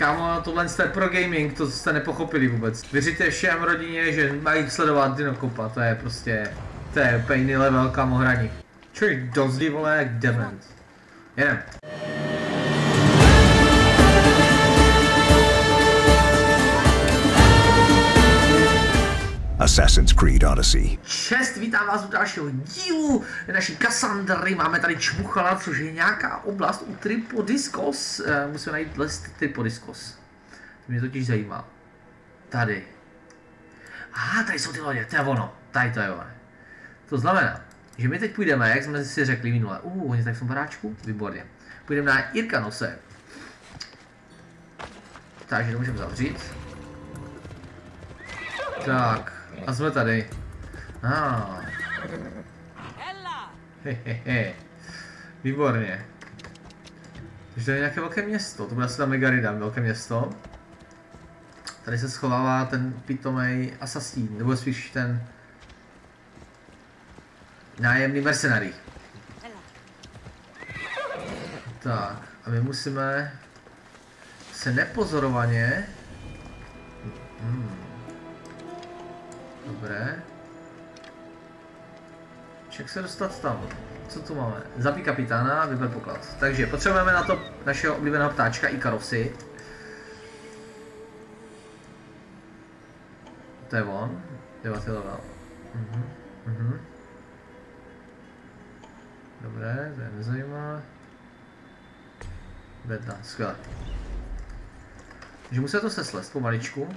Kámo, tohle je pro gaming, to jste nepochopili vůbec. Věříte všem rodině, že mají sledovat Dinokopa, to je prostě, to je úplně level kámo hraní. Člověk dozdí vole jak dement. Jedem. Assassin's Creed Odyssey. Čest, vítám vás u dalšího dílu naší Kassandry. Máme tady Čmuchala, což je nějaká oblast u Tripodiskos. Eh, Musíme najít list Tripodiskos. To mě totiž zajímá. Tady. Aha, tady jsou ty lodě, to je ono. Tady to je ono. To znamená, že my teď půjdeme, jak jsme si řekli minule. Uh, oni tak tom baráčku? Výborně. Půjdeme na Irkanose. Takže to můžeme zavřít. Tak, a jsme tady. Ah. Hehehe. Výborně. Takže to je nějaké velké město, to bude asi tam Megarida, velké město. Tady se schovává ten pitomej asasín, nebo spíš ten nájemný mercenary. Tak, a my musíme se nepozorovaně hmm. Dobré. Jak se dostat tam? Co tu máme? Zabij kapitána, vyber poklad. Takže potřebujeme na to našeho oblíbeného ptáčka Ikarosy. To je on. 9 level. Mhm. Mhm. Dobré, to je nezajímá. Beta, skvěle. Takže musíme to seslest pomaličku.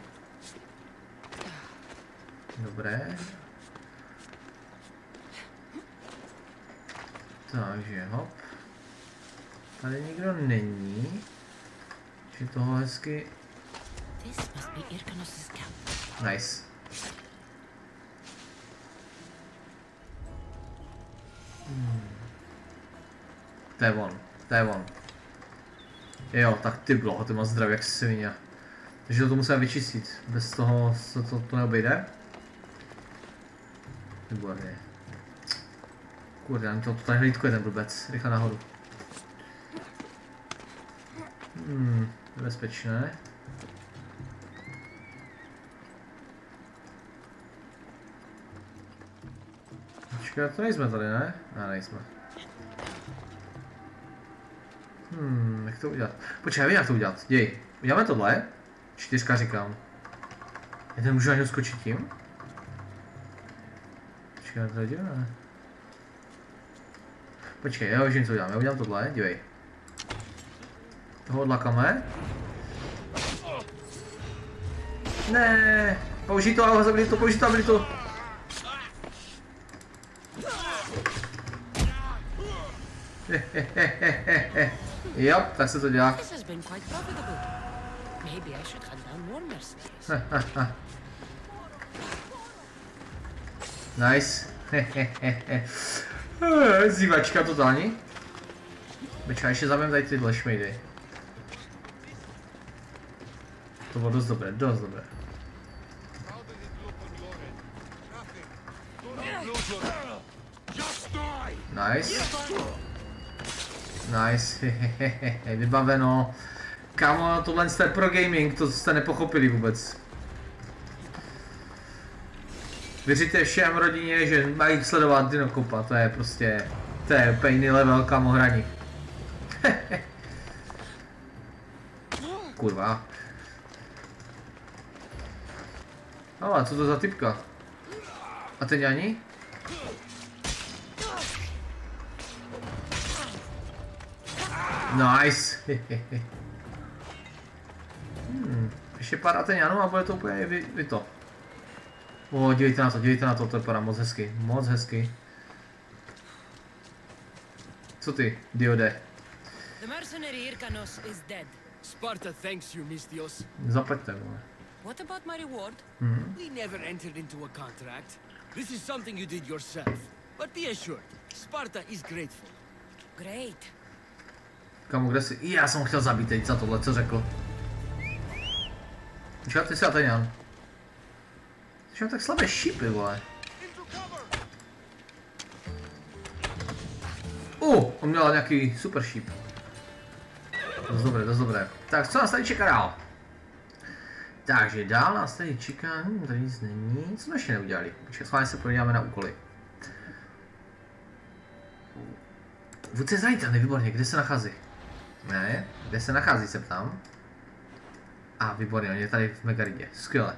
Dobré. Takže hop. Tady nikdo není. Takže toho hezky... Nice. Hmm. To je on, to je on. Jo, tak ty bloho, ty má zdraví jak svině. Takže to musíme vyčistit, bez toho se to, to neobejde. Výborně. Kurde, ani to, tady hlídko je ten blbec. Rychle nahoru. Hmm, nebezpečné. Počkej, to nejsme tady, ne? Ne, nejsme. Hmm, jak to udělat? Počkej, já vím, jak to udělat. Děj, uděláme tohle. Čtyřka říkám. Já ten můžu ani skočit tím? Počkej, to divné. Počkej, já už vím, co udělám. Já udělám tohle, dívej. Toho odlakáme. Ne, použij to, ale zabili to, použij to, zabili to. jo, tak se to dělá. This has been quite profitable. Maybe I should hunt down more mercenaries. Nice. Zívačka totální. Počkej, ještě zabijem tady tyhle šmejdy. To bylo dost dobré, dost dobré. Nice. Nice, vybaveno. Kámo, tohle je pro gaming, to jste nepochopili vůbec. Věříte všem rodině, že mají sledovat Dinokopa, to je prostě, to je jiný level kámo hraní. Kurva. No a co to za typka? A teď ani? Nice. hmm. Ještě pár Atenianů a bude to úplně vy, vy to. O, dívejte na to, dívejte na to, to vypadá moc hezky, moc hezky. Co ty, Diode? The mercenary Irkanos is dead. Sparta thanks you, Mystios. Zaplaťte, vole. What about my reward? Mhm. We never entered into a contract. This is something you did yourself. But be assured, Sparta is grateful. Great. Kamu, kde jsi? I já jsem chtěl zabít teď za tohle, co řekl. Počkat, ty jsi Atenian. Ty mám tak slabé šípy, vole. Uh, on měl nějaký super šíp. Dost dobré, dost dobré. Tak, co nás tady čeká dál? Takže dál nás tady čeká, hm, tady nic není, co jsme ještě neudělali. Počkej, schválně se podíváme na úkoly. Vůdce zranitelný, výborně, kde se nachází? Ne, kde se nachází, se ptám. A výborně, on je tady v Megaridě, skvěle.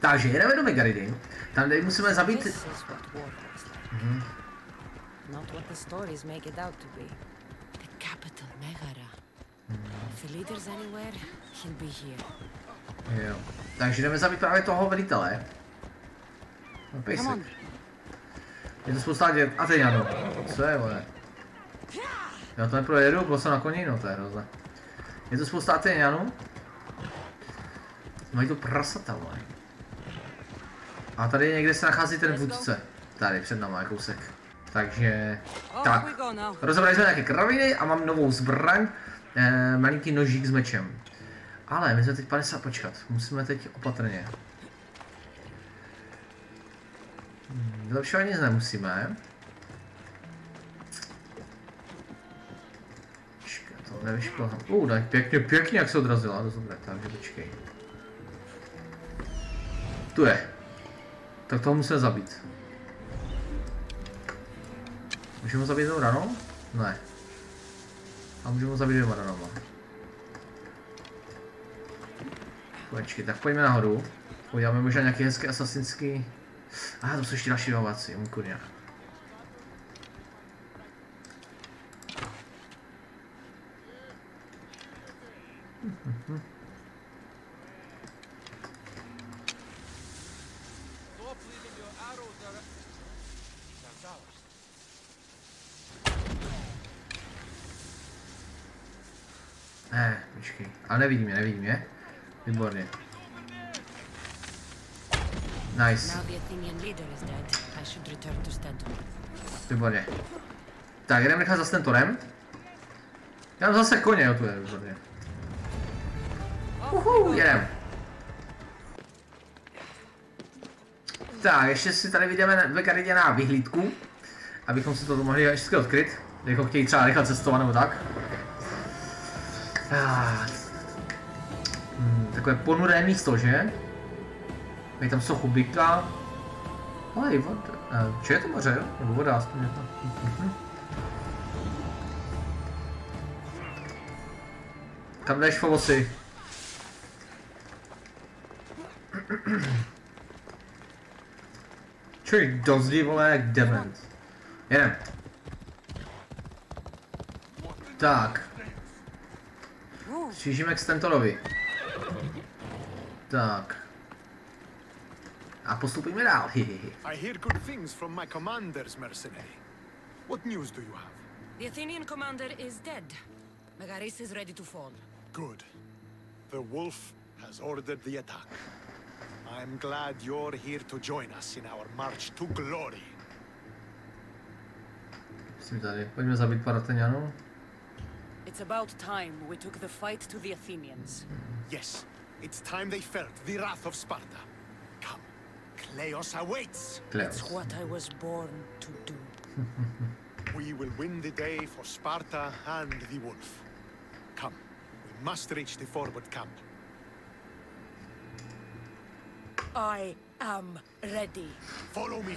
Takže jedeme do Megaridy, tam tady musíme zabít... This is what war looks like. Not what the stories make it out to be. The capital, Megara. If the leader's anywhere, he'll be here. Jo. Takže jdeme zabít právě toho velitele. No pejsek. Je to spousta dět. A teď ano. Co je, vole? Já to neprojedu, byl jsem na koni, no to je hrozné. Je to spousta Ateňanů. Mají to prasata, vole. A tady někde se nachází ten vůdce. Tady před náma je kousek. Takže... Tak. go now. Rozebrali jsme nějaké kraviny a mám novou zbraň. Eh, malinký nožík s mečem. Ale my jsme teď 50 počkat. Musíme teď opatrně. Hmm, Vylepšovat nic nemusíme. Počkej, to nevyšlo. Uh, tak pěkně, pěkně jak se odrazila. Dobré, takže počkej. Tu je. Tak toho musíme zabít. Můžeme ho zabít jednou ranou? Ne. A můžeme ho zabít dvěma ranama. Počkej, tak pojďme nahoru. Uděláme možná nějaký hezký asasinský... Aha, to jsou ještě další inovaci, můj kurňa. Stop Ne, počkej. Ale nevidím je, nevidím je. Výborně. Nice, výborně. Tak, jdeme nechat za Stentorem. Já mám zase koně, jo, tu je, výborně. Uhu, jedem. Tak, ještě si tady vidíme ve karidě na vyhlídku, abychom si to mohli ještě odkryt, kdybychom chtěli třeba nechat cestovat nebo tak. Ah. Hmm, takové ponuré místo, že? Mají tam sochu byka. Ale i voda. Či je to moře, jo? Nebo voda, aspoň je to. Mhm. Kam jdeš, Fovosy? Čili do zdi, vole, jak dement. Jedem. Tak. Šížíme k Stentorovi. Tak. A postupujeme dál, hihihi. I hear good things from my commanders, mercenary. What news do you have? The Athenian commander is dead. Megaris is ready to fall. Good. The wolf has ordered the attack. I'm glad you're here to join us in our march to glory. Jsem tady. Pojďme zabít pár Ateňanů. It's about time we took the fight to the Athenians. Yes, it's time they felt the wrath of Sparta. Come, Kleos awaits. Kleos. It's what I was born to do. We will win the day for Sparta and the wolf. Come, we must reach the forward camp. I am ready. Follow me.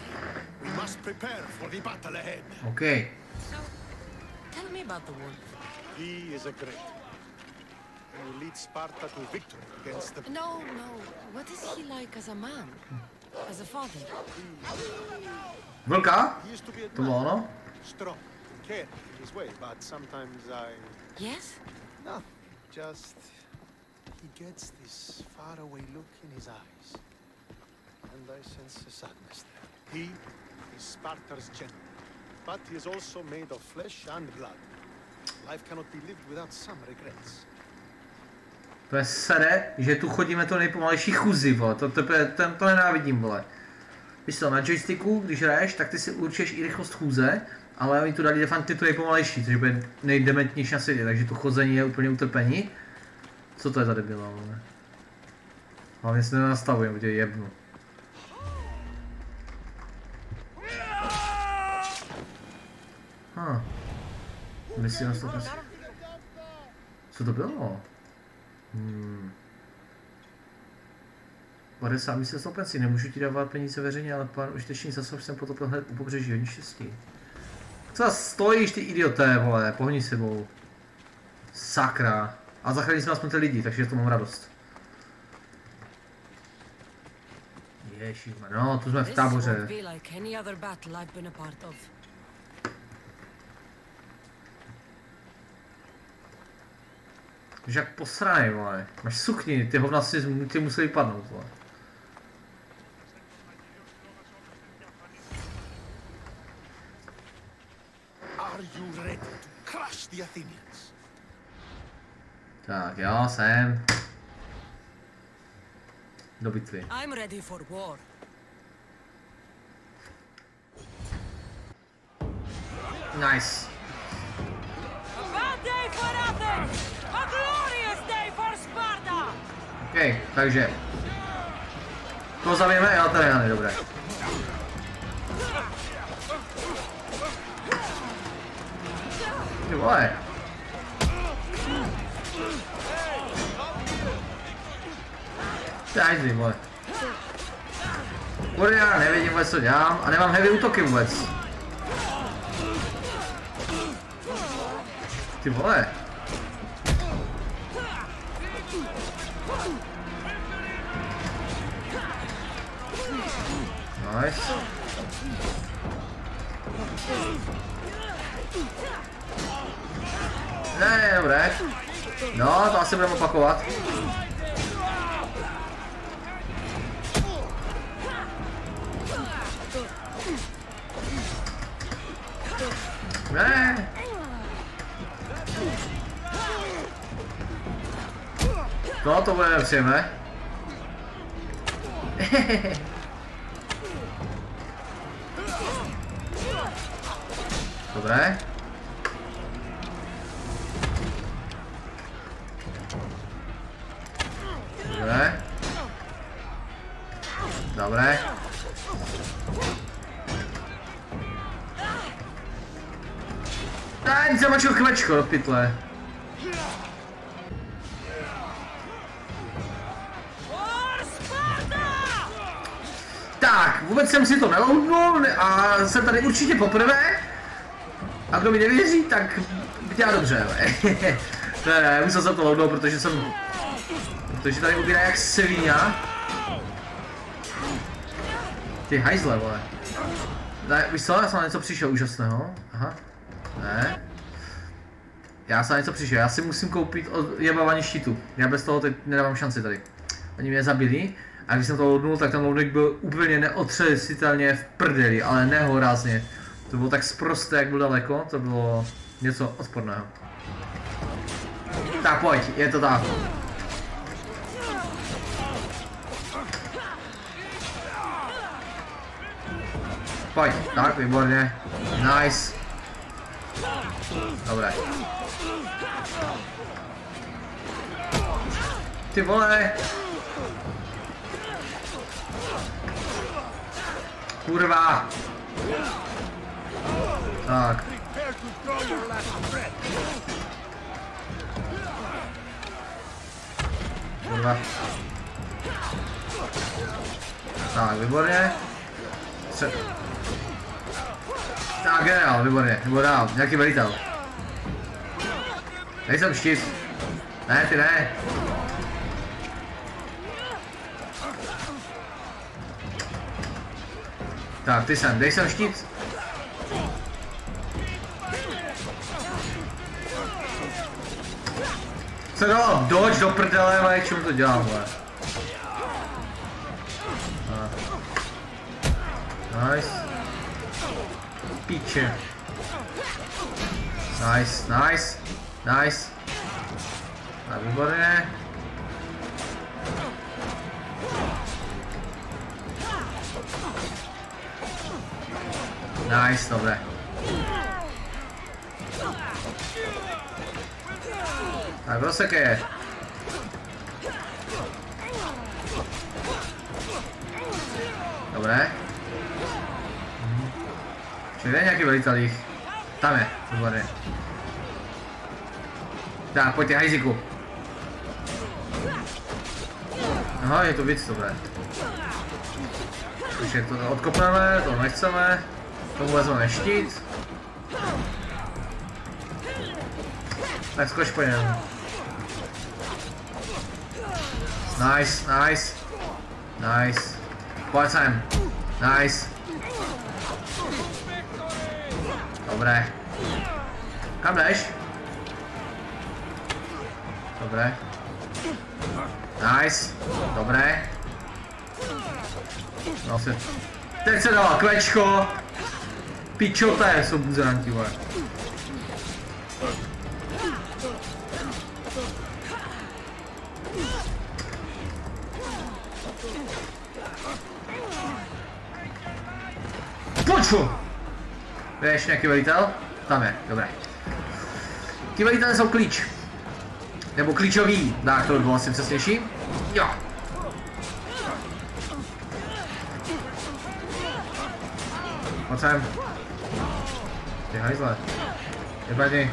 We must prepare for the battle ahead. OK. So, tell me about the wolf. He is a great. And he will lead Sparta to victory against the No, no. What is he like as a man? Hmm. As a father? Hmm. Vlka? He used to be To bylo admired, strong, caring in his way, but sometimes I... Yes? No, just... He gets this faraway look in his eyes. And I sense a sadness there. He is Sparta's general, but he is also made of flesh and blood. To je sere, že tu chodíme to nejpomalejší chůzi, vole. To, to, to, to, to nenávidím, vole. Víš co, na joysticku, když hraješ, tak ty si určuješ i rychlost chůze, ale oni tu dali definitivně to nejpomalejší, což bude nejdementnější na světě, takže to chození je úplně utrpení. Co to je za debila, vole? Hlavně si nenastavujem, tě jebnu. Hm. Myslím na 100%. Co to bylo? Hmm. 50 míst stoupenci, nemůžu ti dávat peníze veřejně, ale pán užitečný zasah jsem potopil hned u pobřeží, hodně štěstí. Co stojíš ty idioté, vole, pohni sebou. Sakra. A zachránili jsme aspoň ty lidi, takže to mám radost. Ježišmar, no, tu jsme v táboře. Že jak posranej, vole. Máš sukni, ty hovna si ty museli padnout, vole. Are you ready to crush the Athenians? Tak jo, jsem. Do bitvy. I'm ready for war. Nice. A bad day for Athens! OK, takže. To zabijeme i Altariany, dobré. Ty vole. Ty vole. Kurde, já nevidím vůbec, co dělám a nemám heavy útoky vůbec. Ty vole. Nice. Ne, dobré. No, to asi budeme opakovat. Ne. No, to bude nepříjemné. Dobré. Dobré. Dobré. Ten zamačil chmečko do pytle. Tak, vůbec jsem si to neloudnul ne- a jsem tady určitě poprvé. A kdo mi nevěří, tak dělá dobře. ne, ne, musel jsem to loudnout, protože jsem... Protože tady ubírá jak svině. Ty hajzle, vole. Ne, víš co, já jsem na něco přišel úžasného. Aha. Ne. Já jsem na něco přišel, já si musím koupit od jebávání štítu. Já bez toho teď nedávám šanci tady. Oni mě zabili a když jsem to loadnul, tak ten loading byl úplně neotřesitelně v prdeli, ale nehorázně. To bylo tak sprosté, jak byl daleko, to bylo něco odporného. Tak pojď, je to tak. Pojď, tak, výborně. Nice. Dobré. Ty vole. Kurva. Tak. Kurva. Tak, výborně. Stře... Tak, generál, výborně, nebo nějaký velitel. Nejsem štít. Ne, ty ne. Tak, ty sem, dej sem štít. Co do, dodge do prdele, ale čemu to dělám, vole. A. Nice. Píče. Nice, nice, nice. Tak, výborně. Nice, dobré. Tak, rozsekej. Dobré. Mhm. Čili je nějaký velitel jich. Tam je, výborně. Tak, pojďte, hajziku. Aha, je to víc dobré. Takže to odkopneme, to nechceme. Tomu vezmeme štít. Tak skoč po něm. Nice, nice. Nice. Pojď sem. Nice. Dobré. Kam jdeš? Dobré. Nice. Dobré. No se... Teď se dala kvečko. Pičoté jsou buzeranti, vole. Je ještě nějaký velitel? Tam je, dobré. Ty velitelé jsou klíč. Nebo klíčový, tak to by bylo asi přesnější. Jo. Pojď sem. Ty hajzle. Jebani.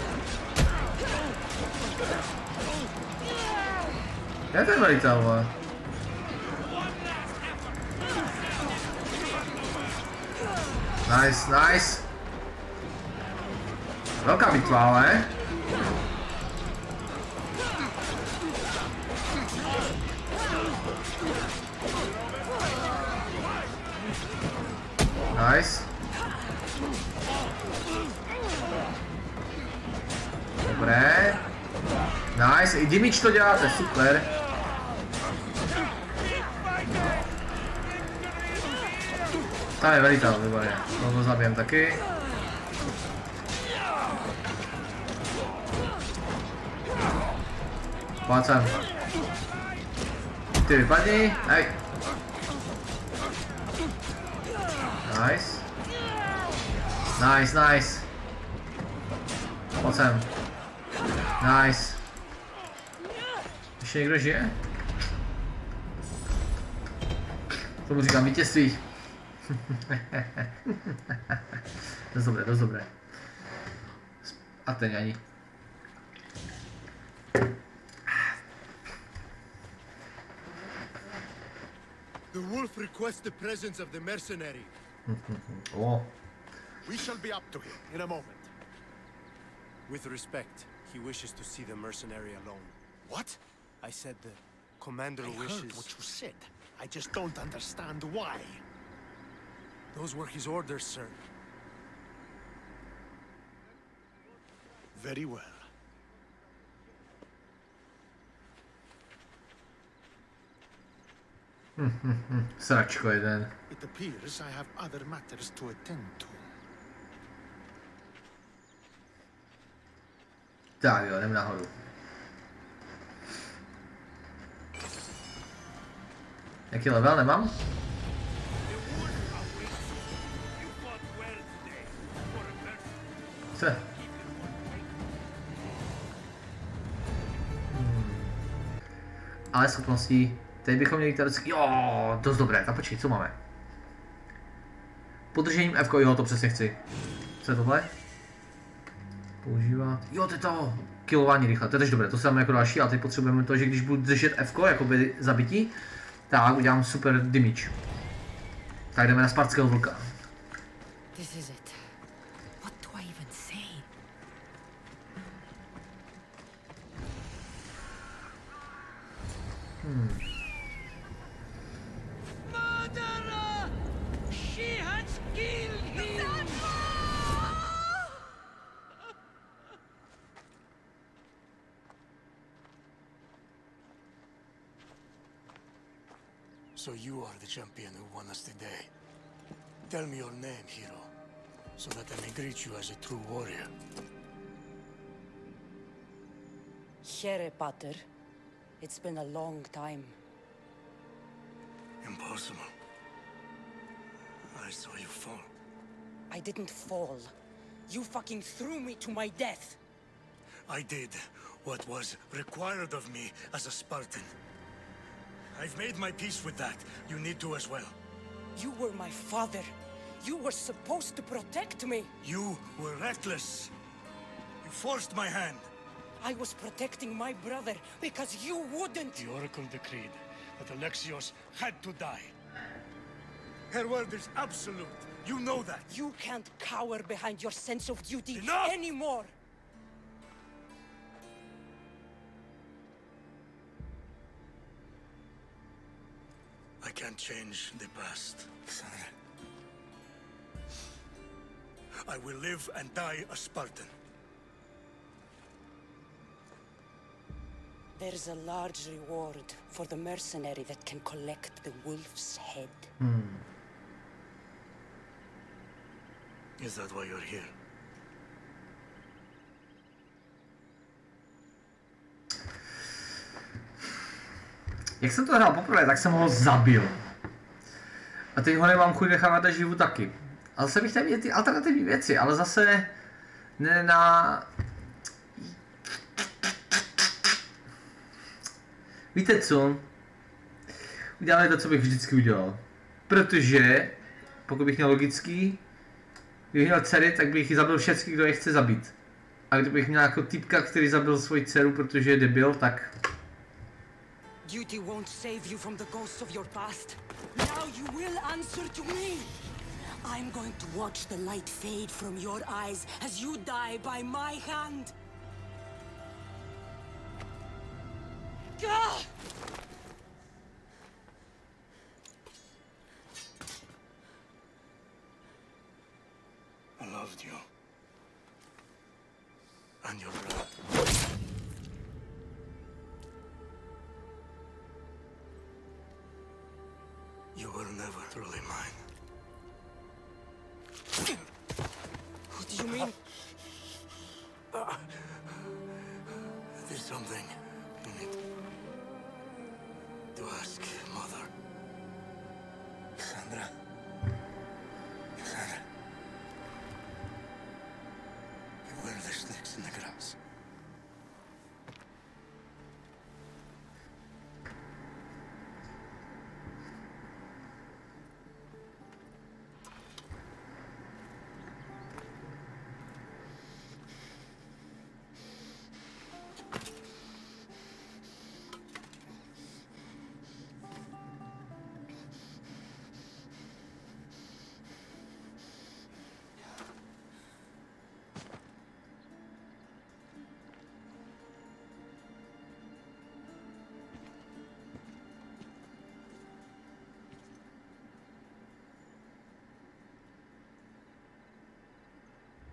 Kde je ten velitel, vole? Nice, nice. Velká bitva, ale. Nice. Dobré. Nice, i Dimič to dělá, to je super. Tam je velitel, výborně. Toho zabijem taky. Pojď sem. Ty vypadni, hej. Nice. Nice, nice. Pojď sem. Nice. Ještě někdo žije? Tomu říkám vítězství. dost dobré, dost dobré. A ten ani. The wolf requests the presence of the mercenary. O, oh. We shall be up to him in a moment. With respect, he wishes to see the mercenary alone. What? I said the commander I wishes. heard what you said. I just don't understand why. Those were his orders, sir. Very well. sračko jeden. It appears I have other matters to attend to. Tak jo, jdem nahoru. Jaký level nemám? Co? Hmm. Ale schopností, teď bychom měli teoreticky, jo, dost dobré, tak počkej, co máme? Podržením F, jo, to přesně chci. Co je tohle? Používat. Jo, to je to kilování rychle, to je dobré, to samé jako další, ale teď potřebujeme to, že když budu držet F, jakoby zabití, tak udělám super damage. Tak jdeme na spartského vlka. Pater. It's been a long time. Impossible. I saw you fall. I didn't fall. You fucking threw me to my death. I did what was required of me as a Spartan. I've made my peace with that. You need to as well. You were my father. You were supposed to protect me. You were reckless. You forced my hand. I was protecting my brother because you wouldn't. The Oracle decreed that Alexios had to die. Her word is absolute. You know that. You can't cower behind your sense of duty Enough! anymore. I can't change the past, Sandra. I will live and die a Spartan. There's a large reward for the mercenary that can collect the wolf's head. Is that why you're here? Jak jsem to hrál poprvé, tak jsem ho zabil. A teď ho nemám chuť nechávat živu taky. Ale zase bych chtěl vidět ty alternativní věci, ale zase ne na... Víte co? Uděláme to, co bych vždycky udělal. Protože, pokud bych měl logický, kdybych měl dcery, tak bych zabil všechny, kdo je chce zabít. A kdybych měl jako typka, který zabil svoji dceru, protože je debil, tak Duty won't save you from the ghosts of your past. Now you will answer to me. I'm going to watch the light fade from your eyes as you die by my hand. God!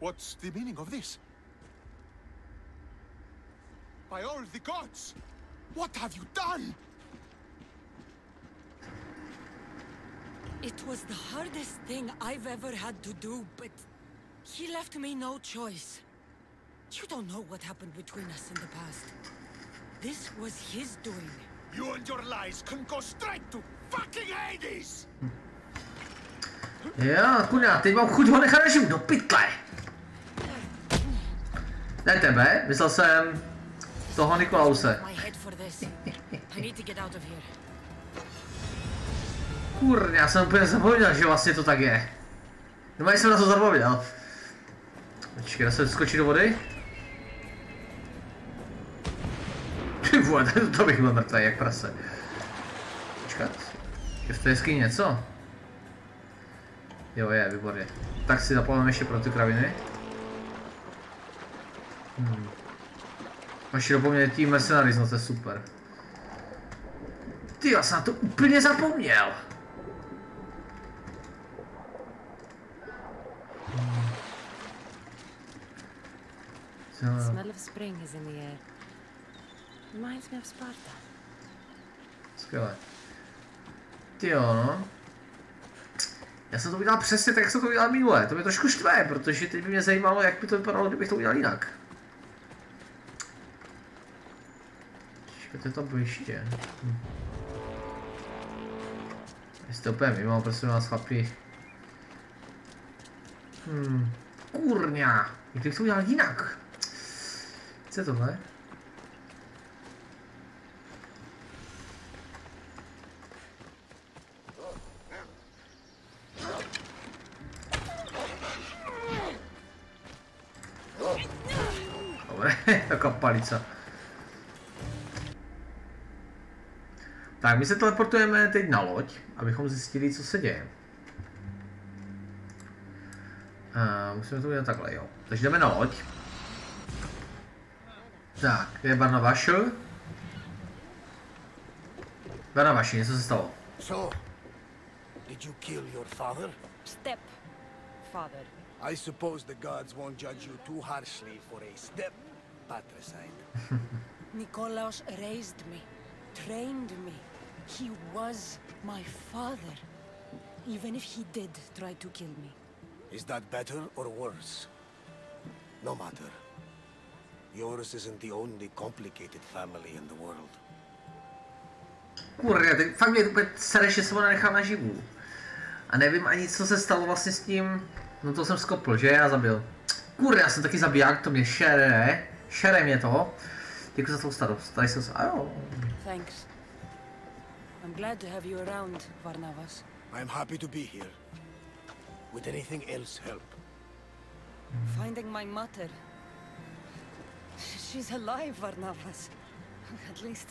What's the meaning of this? By all the gods! What have you done? It was the hardest thing I've ever had to do, but he left me no choice. You don't know what happened between us in the past. This was his doing. You and your lies can go straight to fucking Hades! Jo, kurňa, teď mám chuť ho nechat naživit do pytle. Ne tebe, myslel jsem toho Nikolause. Kurňa, já jsem úplně zapomněl, že vlastně to tak je. No jsem na to zapomněl. Počkej, já se skočit do vody. Ty vole, to, bych byl mrtvý, jak prase. Počkat. Je v té jeskyni něco? Jo, je, výborně. Tak si zapomněme ještě pro ty kraviny. Hmm. Máš dopomnět tím mercenaries, no to je super. Ty, já jsem na to úplně zapomněl. The Co? smell of spring is in the air. Reminds me of Sparta. Skvěle. Ty jo, no. Já jsem to udělal přesně tak, jak jsem to udělal minule. To mě trošku štve, protože teď by mě zajímalo, jak by to vypadalo, kdybych to udělal jinak. Počkejte to bojiště. Hm. Jste úplně mimo, prosím vás, chlapi. Hmm. Kurňa. Jak bych to udělal jinak? Co je tohle? Dobre. Taková palica. Tak, my se teleportujeme teď na loď, abychom zjistili, co se děje. A musíme to udělat takhle, jo. Takže jdeme na loď. Tak, kde je Barnavaš? Barnavaši, něco se stalo. So, did you kill your father? Step, father. I suppose the gods won't judge you too harshly for a step patricide. Nikolaos raised me, trained me. He was my father. Even if he did try to kill me. Is that better or worse? No matter. Yours isn't the only complicated family in the world. Kurňa, teď fakt mě úplně sere, že jsem ho nenechal naživu. A nevím ani, co se stalo vlastně s tím, no to jsem skopl, že? Já zabil. Kurňa, já jsem taky zabiják, to mě šere, šere mě to. Děkuji za tvou starost, tady jsem se, a jo. Thanks. I'm glad to have you around, Varnavas. I'm happy to be here. Would anything else help? Finding my mother. She's alive, Varnavas. At least,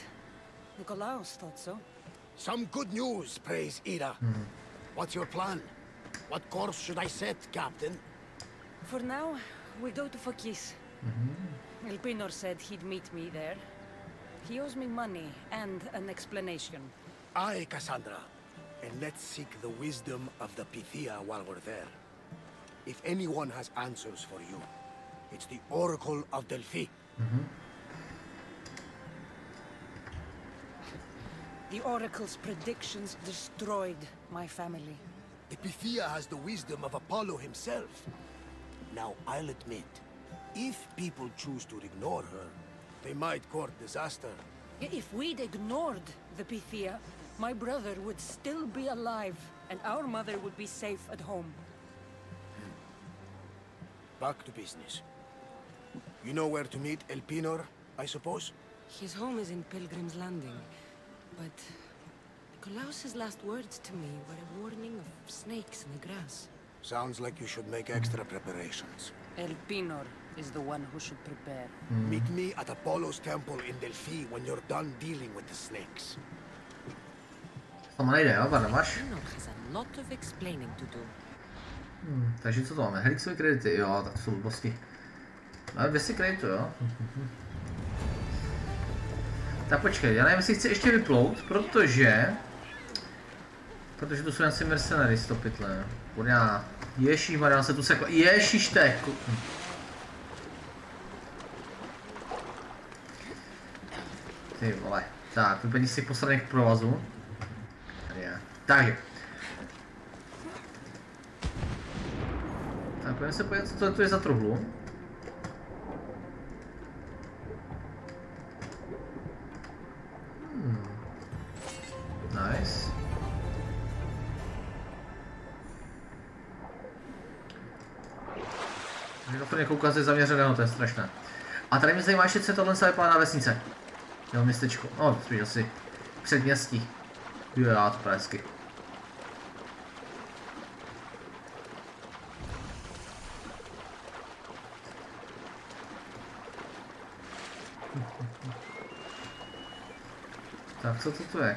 Nikolaos thought so. Some good news, praise Ira. Hmm. What's your plan? What course should I set, Captain? For now, we go to Fokis. Mm-hmm. Elpinor said he'd meet me there. He owes me money and an explanation. Aye, Cassandra. And let's seek the wisdom of the Pythia while we're there. If anyone has answers for you, it's the Oracle of Delphi. Mm-hmm. The Oracle's predictions destroyed my family. The Pythia has the wisdom of Apollo himself. Now, I'll admit, if people choose to ignore her, they might court disaster. If we'd ignored the Pythia, my brother would still be alive, and our mother would be safe at home. Hmm. Back to business. You know where to meet Elpinor, I suppose? His home is in Pilgrim's Landing, but Nikolaus's last words to me were a warning of snakes in the grass. Sounds like you should make extra preparations. Elpinor is the one who should prepare. Meet me at Apollo's temple in Delphi when you're done dealing with the snakes. Tam nejde, jo, Barnavaš? Elpinor has a lot of explaining to do. Takže co to máme? Helixové kredity, jo, tak to jsou blbosti. Máme 200 kreditů, jo? Tak počkej, já nevím, jestli chci ještě vyplout, protože... Protože tu jsou asi mercenary z to pytle. Kurňa, ježíš Marian se tu sekl, ježíš te, Ty vole, tak, vyplní těch posledních provazů. Tady je. Takže. Tak, pojďme se podívat, co to, to je za truhlu. Hmm. Nice. Že to někoho ukazuje zaměřeného, to je strašné. A tady mě zajímá ještě, co je tohle se vypadá na vesnice. Jo, městečko. No, spíš asi předměstí. Jo, já to hezky. Tak, co to tu je?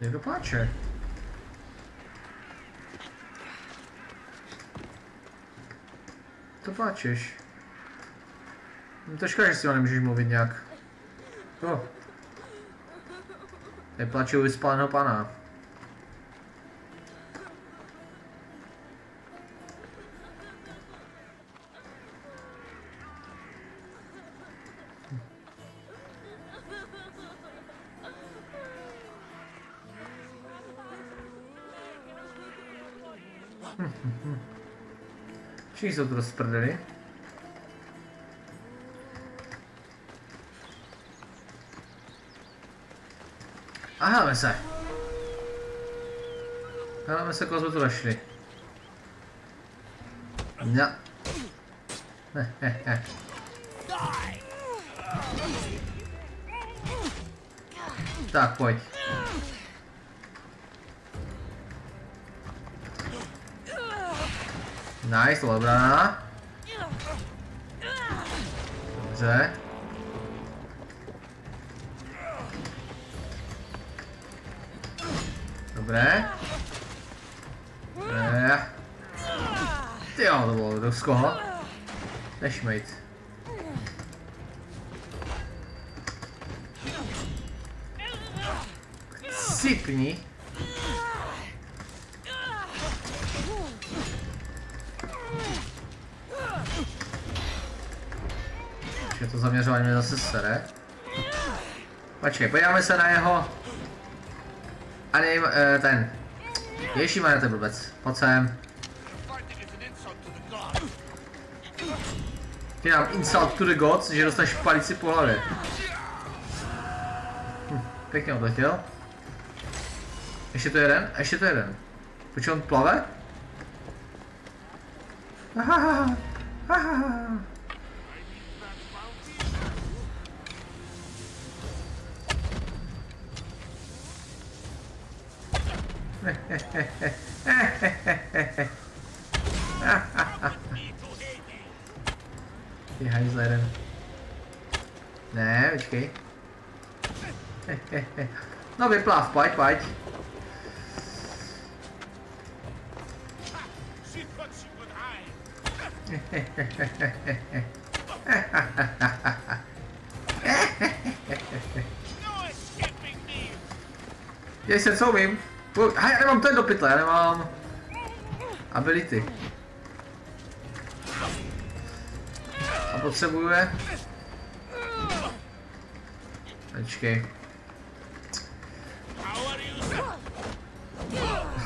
Někdo pláče. To pláčeš. No to škoda, že si ho nemůžeš mluvit nějak. Jo. Neplače u vyspáleného pana. Všichni jsou tu rozprdeli. A háme se. Háme se, koho jsme tu našli. No. He, he. Tak, pojď. Nice, obrana. Dobře. Dobré. Dobré. Ty jo, to bylo dost koho. Nešmejt. Sypni. Že to zaměřování mě zase sere. Počkej, podíváme se na jeho... Anim, eh, ten... Ježí má ten blbec. Pojď sem. Ty nám insult to the gods, že dostaneš palici po hlavě. Hm, pěkně odletěl. Ještě to jeden, ještě to jeden. Počkej, on plave? Ty hajzle jeden. Ne, počkej. No vyplav, pojď, pojď. Děj se, co umím? Pojď, hej, já nemám ten do pytle, já nemám... Ability. A potřebuje... Počkej.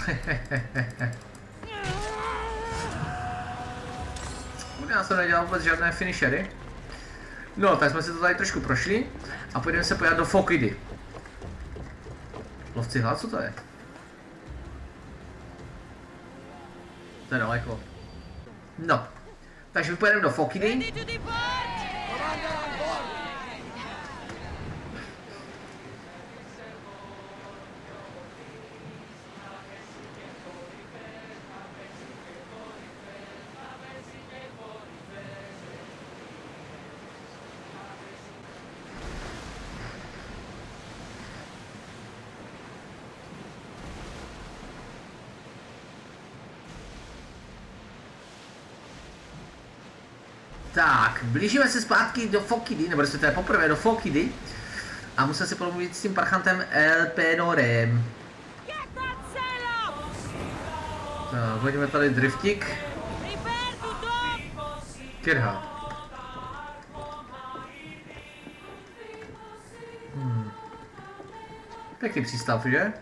Já jsem nedělal vůbec žádné finishery. No, tak jsme si to tady trošku prošli a půjdeme se podívat do Fokidy. Lovci hlad, co to je? To je daleko. No, takže my pojedeme do Fokidy. Tak, blížíme se zpátky do Fokidy, nebo respektive poprvé do Fokidy. A musím si promluvit s tím parchantem Elpenorem. Tak, hodíme tady driftik. Kirha. Hmm. Pěkný přístav, že?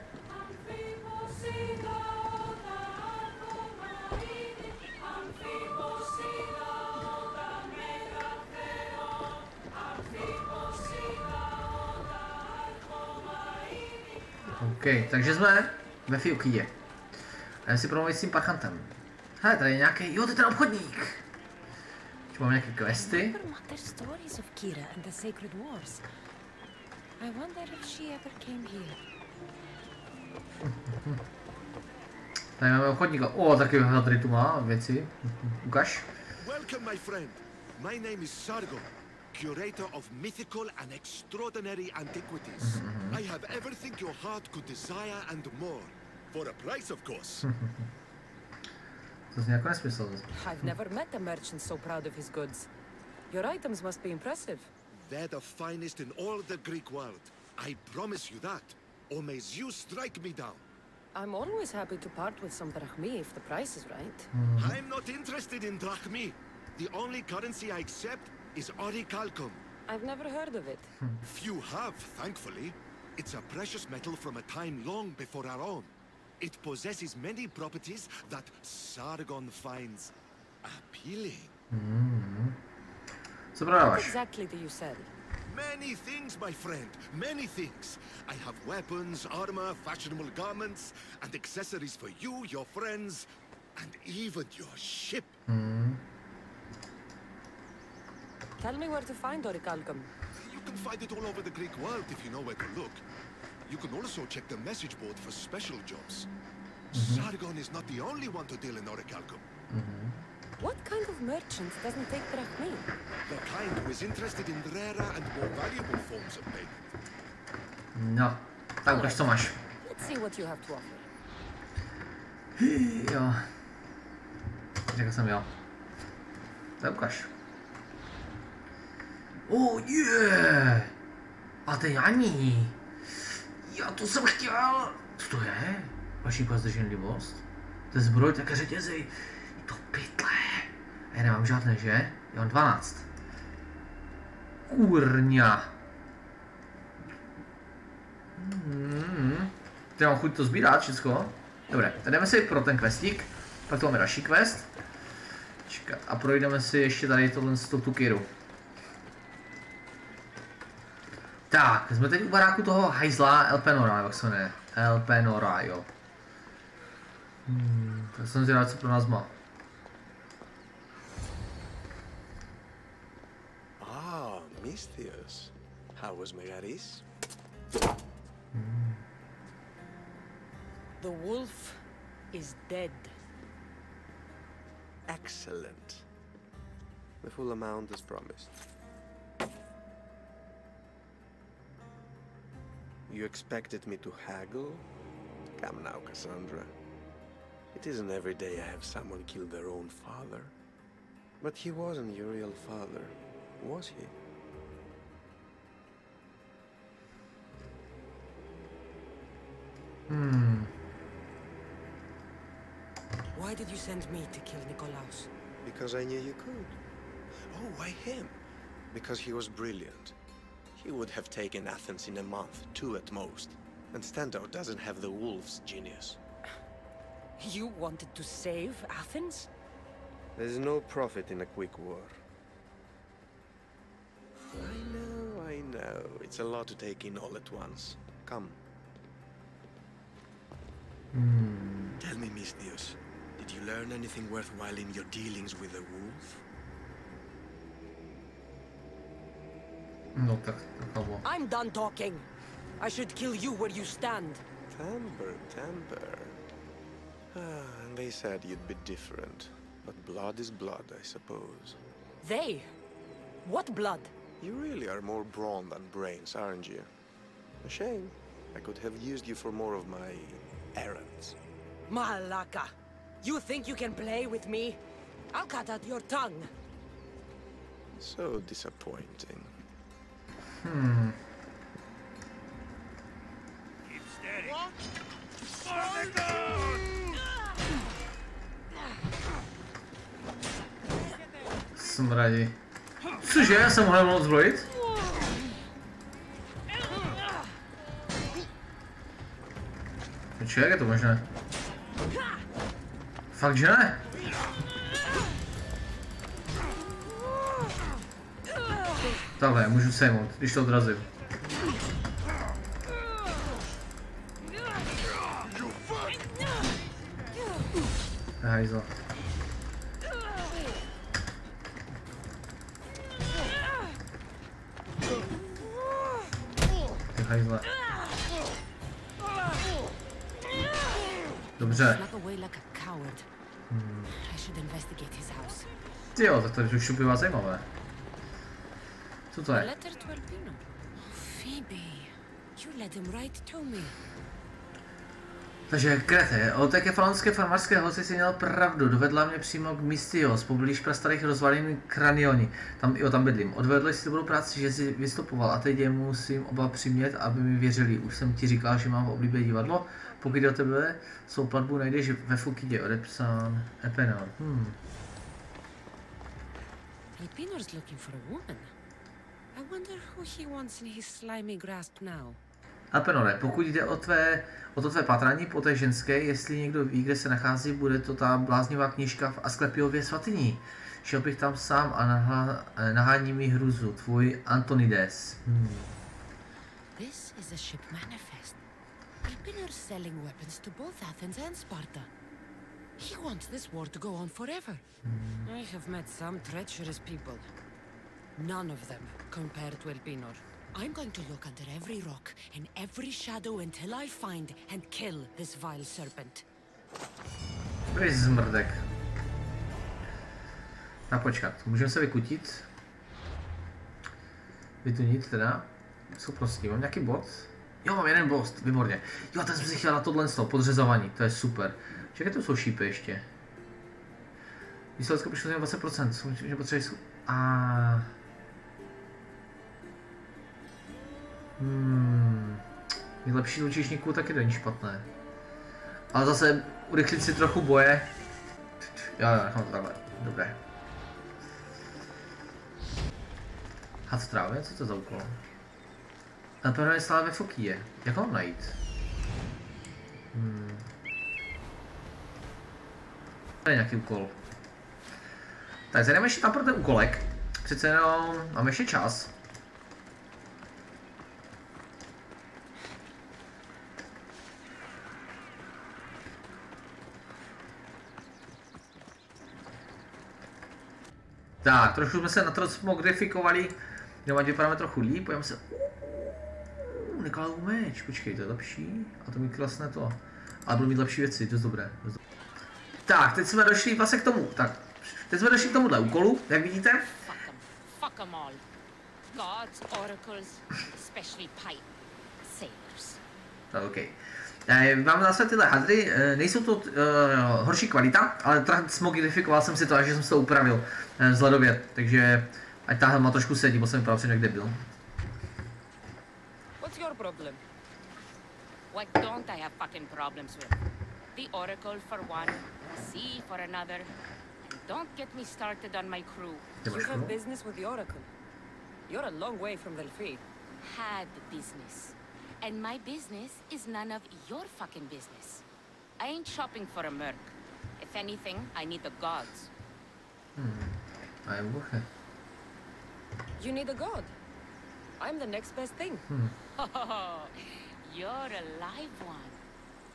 Takže jsme ve Fiukidě. A já si promluvit s tím parchantem. Hele, tady je nějaký, jo, to je ten obchodník. Už mám nějaké questy. I wonder if she ever came here. Tady máme obchodníka. O, taky tady tu má věci. Ukaž. Welcome, my friend. My name is Sargon, curator of mythical and extraordinary antiquities. I have everything your heart could desire and more. For a price, of course. To zní jako nesmysl. I've never met a merchant so proud of his goods. Your items must be impressive. They're the finest in all the Greek world. I promise you that. Or may Zeus strike me down. I'm always happy to part with some drachmi if the price is right. I'm not interested in drachmi. The only currency I accept is orichalcum. I've never heard of it. Few have, thankfully. It's a precious metal from a time long before our own. It possesses many properties that Sargon finds appealing. Co What exactly do you sell? Many things, my friend, many things. I have weapons, armor, fashionable garments, and accessories for you, your friends, and even your ship. Hmm. Tell me where to find Orichalcum. You can find it all over the Greek world if you know where to look. You can also check the message board for special jobs. Mm-hmm. Sargon is not the only one to deal in Orichalcum. What kind of merchant doesn't take drachmae? The kind who is interested in rarer and more valuable forms of payment. No, tak ukaž, co máš. Let's see what you have to offer. Jo. Řekl jsem jo. Tak Oh yeah! A to je Janí. Já to jsem chtěl. Co to je? Vaší zdrženlivost? To je zbroj, také řetězy. Je to pytle. Já nemám žádné, že? Já mám 12. Kurňa. Hmm. Ty mám chuť to sbírat všechno. Dobré, tak jdeme si pro ten questík. Pak to máme další quest. Čekat. A projdeme si ještě tady tohle tu kiru. Tak, jsme teď u baráku toho hajzla Elpenora, jak se jmenuje. Elpenora, jo. Hmm, tak jsem zvědavý, co pro nás má. Ah, Mistius. How was Megaris? The wolf is dead. Excellent. The full amount is promised. You expected me to haggle? Come now, Cassandra. It isn't every day I have someone kill their own father. But he wasn't your real father, was he? Hmm. Why did you send me to kill Nikolaus? Because I knew you could. Oh, why him? Because he was brilliant. He would have taken Athens in a month, two at most. And Stendhal doesn't have the wolf's genius. You wanted to save Athens? There's no profit in a quick war. I know, I know. It's a lot to take in all at once. Come. Hmm. Tell me, Misthios, did you learn anything worthwhile in your dealings with the wolf? No tak, to. I'm done talking. I should kill you where you stand. Temper, temper. Ah, and they said you'd be different. But blood is blood, I suppose. They? What blood? You really are more brawn than brains, aren't you? A shame. I could have used you for more of my errands. Malaka. You think you can play with me? I'll cut out your tongue. So disappointing. Smradi. Cože, já jsem ho nemohl zbrojit? Počkej, jak je to možné? Fakt, že ne? Takhle, můžu sejmout, když to odrazím. Hajzla. Ty hajzle. Dobře. Snuck away like a coward. I should investigate his house. Ty jo, tak to už bývá zajímavé. Co to je? Takže Krete, o té kefalonské farmářské hoci si měl pravdu, dovedla mě přímo k Mystios, poblíž prastarých rozvalin Kranioni. Tam, jo, tam bydlím. Odvedl si dobrou práci, že si vystupoval a teď je musím oba přimět, aby mi věřili. Už jsem ti říkal, že mám v oblíbě divadlo. Pokud jde o tebe, svou platbu najdeš ve Fukidě, odepsán Epenor. Hmm. Looking for a woman. I wonder who he wants in his slimy grasp now. Alpenore, pokud jde o, tvé, o to tvé patrání po té ženské, jestli někdo ví, kde se nachází, bude to ta bláznivá knížka v Asklepiově svatyní. Šel bych tam sám a nahá, nahání mi hruzu, tvůj Antonides. Hmm. This is a ship manifest. Alpinor's selling weapons to both Athens and Sparta. He wants this war to go on forever. I have met some treacherous people. None of them compared to Elpinor. I'm going to look under every rock and every shadow until I find and kill this vile serpent. Pryč zmrdek. A počkat, můžeme se vykutit. Vytunit teda. Schopnosti, mám nějaký bod? Jo, mám jeden bod, výborně. Jo, ten jsem si chtěl na tohle toho, podřezování, to je super. Čekaj, to jsou šípy ještě. Výsledka přišlo 20%, jsou že potřebuji. A... Hmm. Nejlepší lučišníků taky není špatné. Ale zase urychlit si trochu boje. Jo, jo, nechám to takhle. Dobré. Had trávě? Co to za úkol? Napevno je stále ve Fokíje. Jak mám najít? Hmm. Tady je nějaký úkol. Tak zajdeme ještě tam pro ten úkolek. Přece jenom máme ještě čas. Tak, trošku jsme se natransmogrifikovali, nebo ať vypadáme trochu líp, pojďme se... Uuu, Nikolau meč, počkej, to je lepší, a to mi klasné to. A budu mít lepší věci, dost dobré. Dost dobré. Tak, teď jsme došli vlastně k tomu, tak, teď jsme došli k tomuhle úkolu, jak vidíte. Fuck them all. Gods, oracles, especially pipe sailors. Tak, OK. Eh, Mám zase tyhle hadry, eh, nejsou to uh, horší kvalita, ale transmogrifikoval jsem si to, až jsem si to upravil eh, vzhledově, takže ať ta helma trošku sedí, bo jsem vypadal před někde byl. What's your problem? What don't I have fucking problems with? The Oracle for one, the sea for another. And don't get me started on my crew. You have business with the Oracle. You're a long way from Delphi. Had business. And my business is none of your fucking business. I ain't shopping for a merc. If anything, I need the gods. A je buche. You need a god. I'm the next best thing. Hmm. Oh, you're a live one.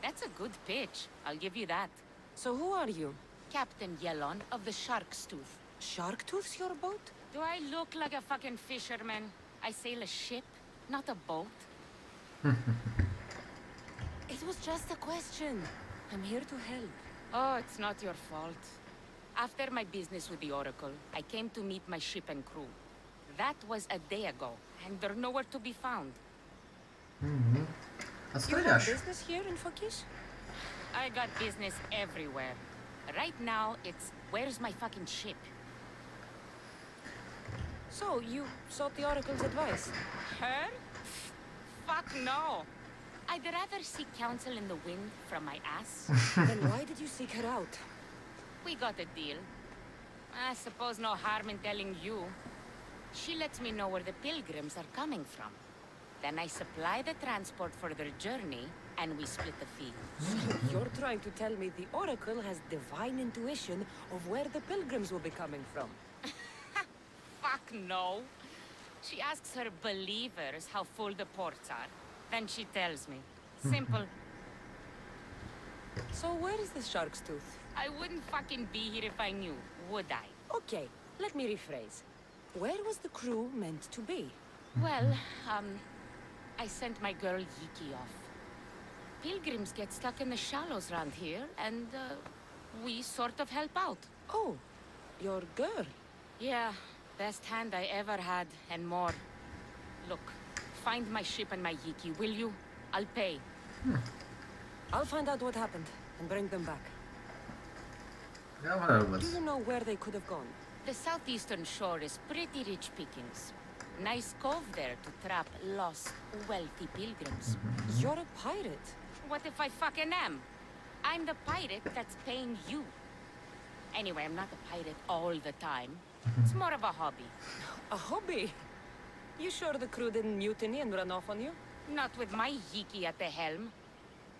That's a good pitch. I'll give you that. So who are you? Captain Yelon of the Shark's Tooth. Shark Tooth's your boat? Do I look like a fucking fisherman? I sail a ship, not a boat. It was just a question. I'm here to help. Oh, it's not your fault. After my business with the Oracle, I came to meet my ship and crew. That was a day ago, and they're nowhere to be found. Mm-hmm. A co You tady have děláš? business here in Fakish? I got business everywhere. Right now, it's where's my fucking ship? So, you sought the Oracle's advice. Her? Fuck no. I'd rather seek counsel in the wind from my ass. then why did you seek her out? we got a deal. I suppose no harm in telling you. She lets me know where the pilgrims are coming from. Then I supply the transport for their journey, and we split the fee. You're trying to tell me the Oracle has divine intuition of where the pilgrims will be coming from. Fuck no. She asks her believers how full the ports are. Then she tells me. Simple. So where is the Shark's Tooth? I wouldn't fucking be here if I knew, would I? Okay, let me rephrase. Where was the crew meant to be? Well, um, I sent my girl Yiki off. Pilgrims get stuck in the shallows around here, and uh, we sort of help out. Oh, your girl. Yeah, best hand I ever had, and more. Look, find my ship and my Yiki, will you? I'll pay. Hmm. I'll find out what happened and bring them back. Já Do you know where they could have gone? The southeastern shore is pretty rich pickings. Nice cove there to trap lost, wealthy pilgrims. You're a pirate. What if I fucking am? I'm the pirate that's paying you. Anyway, I'm not a pirate all the time. It's more of a hobby. A hobby. You sure the crew didn't mutiny and run off on you? Not with my Yiki at the helm.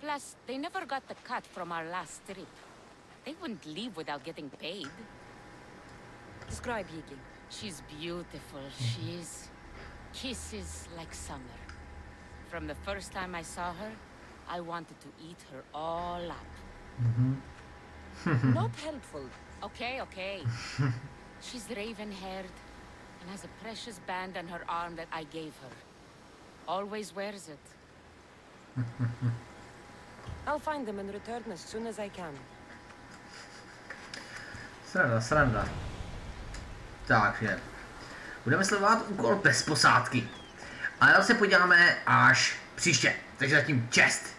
Plus, they never got the cut from our last trip. They wouldn't leave without getting paid. Describe Yiki. She's beautiful, she is. Kisses like summer. From the first time I saw her, I wanted to eat her all up. Mm -hmm. Not helpful. Okay, okay. She's raven-haired and has a precious band on her arm that I gave her. Always wears it. I'll find them and return as soon as I can. Sranda, sranda. Takže, budeme sledovat úkol bez posádky. Ale se podíváme až příště. Takže zatím čest.